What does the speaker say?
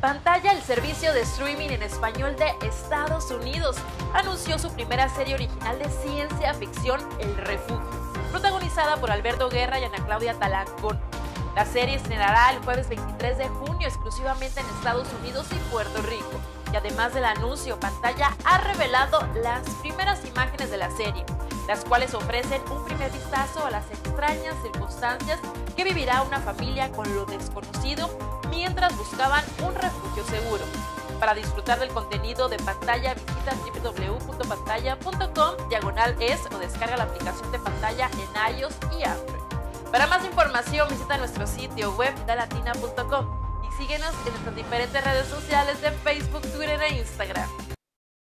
Pantalla, el servicio de streaming en español de Estados Unidos, anunció su primera serie original de ciencia ficción, El Refugio, protagonizada por Alberto Guerra y Ana Claudia Talancón. La serie estrenará el jueves 23 de junio exclusivamente en Estados Unidos y Puerto Rico. Y además del anuncio, Pantalla ha revelado las primeras imágenes de la serie, las cuales ofrecen un primer vistazo a las extrañas circunstancias que vivirá una familia con lo desconocido buscaban un refugio seguro. Para disfrutar del contenido de pantalla, visita www.pantalla.com diagonal es o descarga la aplicación de pantalla en iOS y Android. Para más información visita nuestro sitio web dalatina.com y síguenos en nuestras diferentes redes sociales de Facebook, Twitter e Instagram.